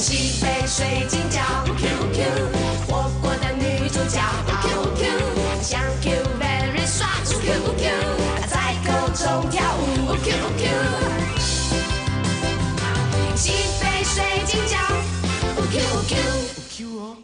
西北水晶饺，Q Q，火锅的女主角，Q Q，香 Q very 帅，Q Q，在空中跳舞，Q Q，西北水晶饺，Q Q。